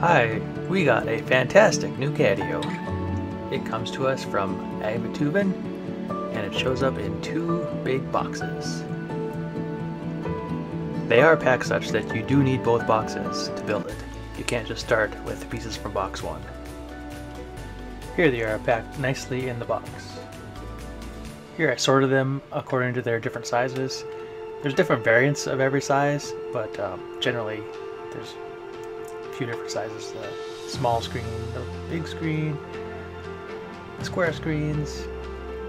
Hi, we got a fantastic new Catio. It comes to us from Aivituvin and it shows up in two big boxes. They are packed such that you do need both boxes to build it. You can't just start with pieces from box one. Here they are packed nicely in the box. Here I sorted them according to their different sizes. There's different variants of every size, but um, generally there's few different sizes. The small screen, the big screen, the square screens,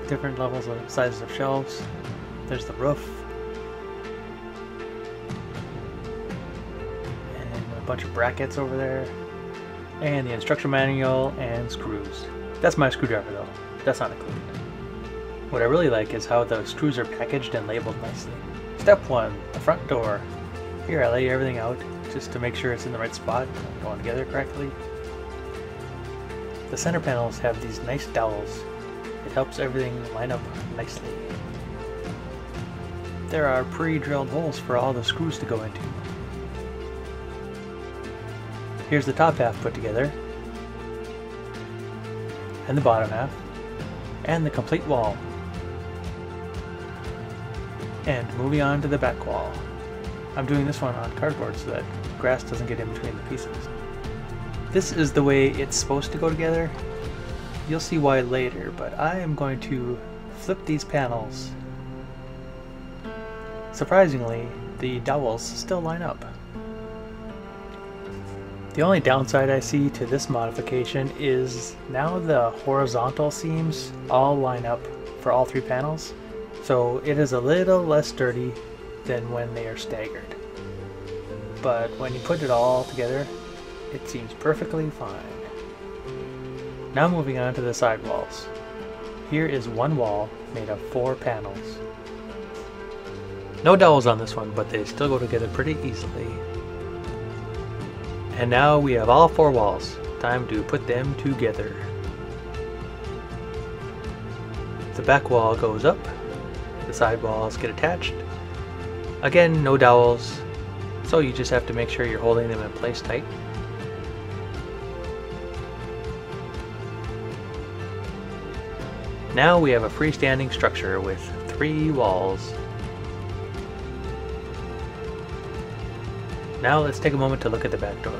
different levels of sizes of shelves. There's the roof, And a bunch of brackets over there, and the instruction manual and screws. That's my screwdriver though, that's not included. What I really like is how the screws are packaged and labeled nicely. Step 1, the front door. Here I lay everything out just to make sure it's in the right spot, going together correctly. The center panels have these nice dowels. It helps everything line up nicely. There are pre-drilled holes for all the screws to go into. Here's the top half put together, and the bottom half, and the complete wall. And moving on to the back wall. I'm doing this one on cardboard so that grass doesn't get in between the pieces. This is the way it's supposed to go together. You'll see why later, but I am going to flip these panels. Surprisingly, the dowels still line up. The only downside I see to this modification is now the horizontal seams all line up for all three panels, so it is a little less sturdy than when they are staggered. But when you put it all together, it seems perfectly fine. Now moving on to the side walls. Here is one wall made of four panels. No dowels on this one, but they still go together pretty easily. And now we have all four walls. Time to put them together. The back wall goes up. The side walls get attached. Again, no dowels. So you just have to make sure you're holding them in place tight. Now we have a freestanding structure with three walls Now let's take a moment to look at the back door,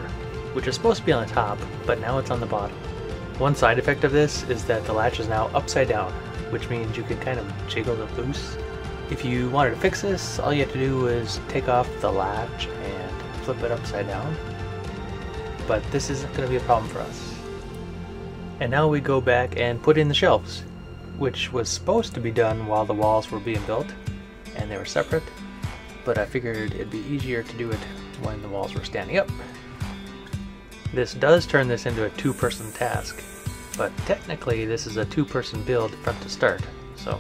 which is supposed to be on the top, but now it's on the bottom. One side effect of this is that the latch is now upside down, which means you can kind of jiggle it loose. If you wanted to fix this, all you have to do is take off the latch and flip it upside down. But this isn't going to be a problem for us. And now we go back and put in the shelves, which was supposed to be done while the walls were being built, and they were separate, but I figured it'd be easier to do it when the walls were standing up. This does turn this into a two-person task, but technically this is a two-person build front to start, so...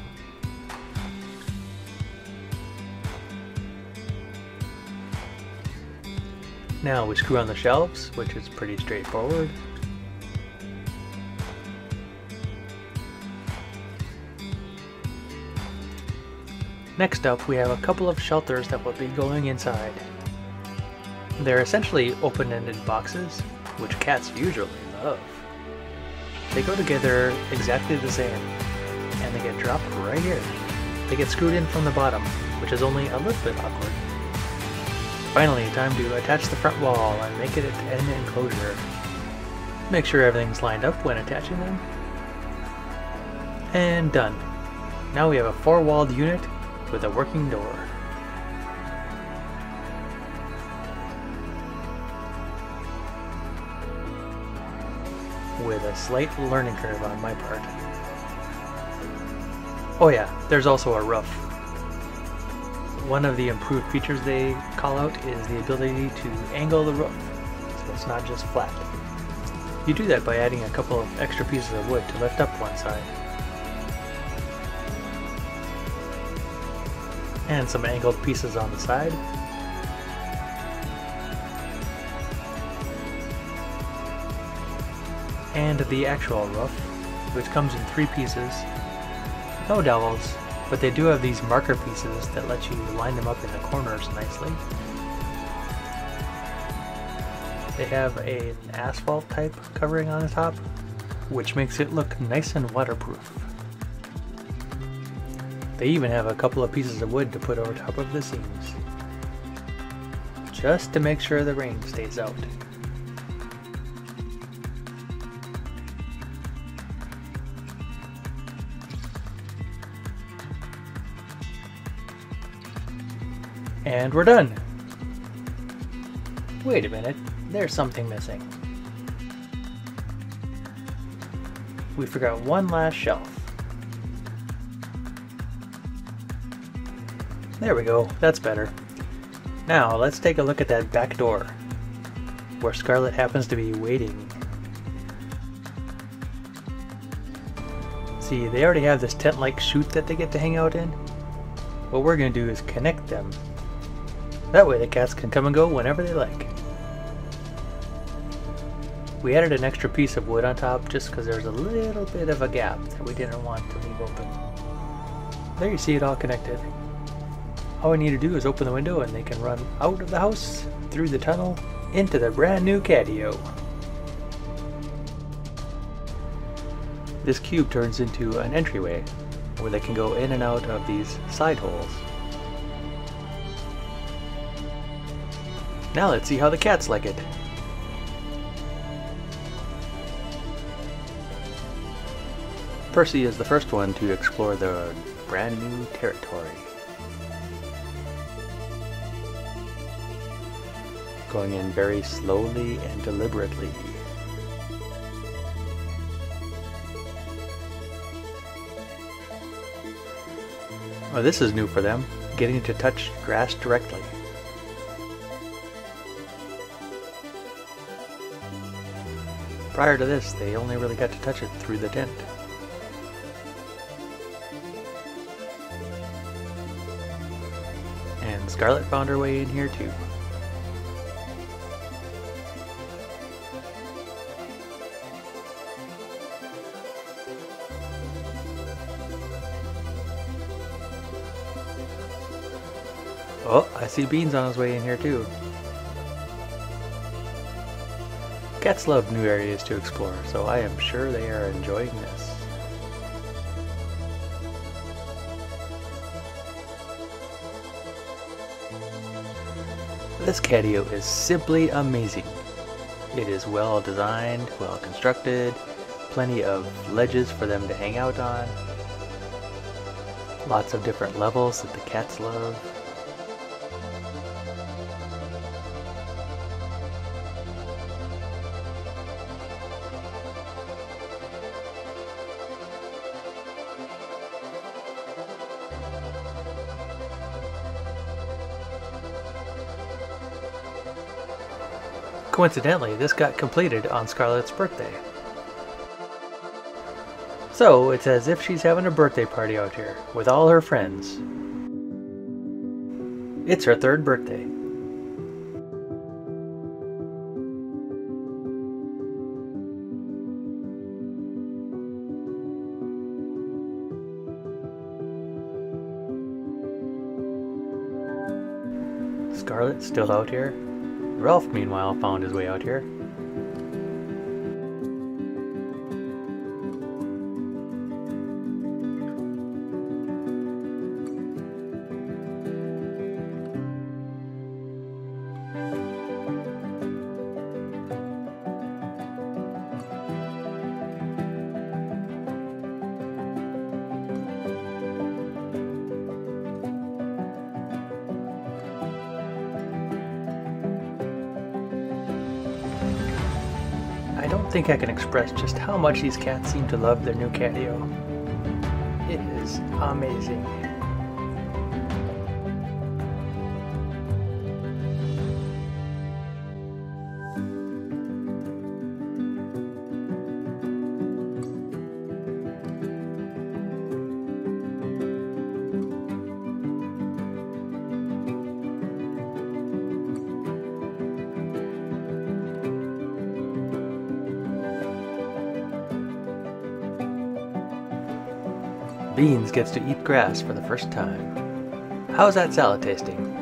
Now we screw on the shelves, which is pretty straightforward. Next up, we have a couple of shelters that will be going inside. They're essentially open-ended boxes, which cats usually love. They go together exactly the same, and they get dropped right here. They get screwed in from the bottom, which is only a little bit awkward. Finally, time to attach the front wall and make it an enclosure. Make sure everything's lined up when attaching them. And done. Now we have a four-walled unit with a working door. With a slight learning curve on my part. Oh yeah, there's also a roof. One of the improved features they call out is the ability to angle the roof, so it's not just flat. You do that by adding a couple of extra pieces of wood to lift up one side. and some angled pieces on the side. And the actual roof, which comes in three pieces. No dowels, but they do have these marker pieces that let you line them up in the corners nicely. they have an asphalt type covering on the top, which makes it look nice and waterproof. They even have a couple of pieces of wood to put over top of the seams, just to make sure the rain stays out. And we're done. Wait a minute, there's something missing. We forgot one last shelf. There we go, that's better. Now, let's take a look at that back door, where Scarlet happens to be waiting. See, they already have this tent-like chute that they get to hang out in. What we're to do is connect them that way the cats can come and go whenever they like. We added an extra piece of wood on top just because there's a little bit of a gap that we didn't want to leave open. There you see it all connected. All we need to do is open the window and they can run out of the house, through the tunnel, into the brand new catio. This cube turns into an entryway where they can go in and out of these side holes. Now let's see how the cats like it. Percy is the first one to explore the brand new territory. Going in very slowly and deliberately. Oh, this is new for them, getting to touch grass directly. Prior to this, they only really got to touch it through the tent. And Scarlet found her way in here too. Oh, I see Beans on his way in here too. Cats love new areas to explore, so I am sure they are enjoying this. This catio is simply amazing. It is well designed, well constructed, plenty of ledges for them to hang out on, lots of different levels that the cats love. Coincidentally, this got completed on Scarlet's birthday. So, it's as if she's having a birthday party out here, with all her friends. It's her third birthday. Scarlet still out here, Ralph, meanwhile, found his way out here. Don't think I can express just how much these cats seem to love their new catio. It is amazing. Beans gets to eat grass for the first time. How's that salad tasting?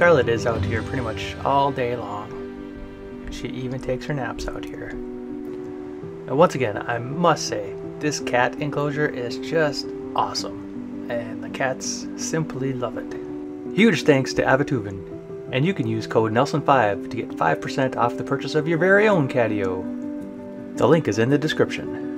Scarlet is out here pretty much all day long. She even takes her naps out here. And once again, I must say, this cat enclosure is just awesome, and the cats simply love it. Huge thanks to Aivituvin, and you can use code NELSON5 to get 5% off the purchase of your very own Catio. The link is in the description.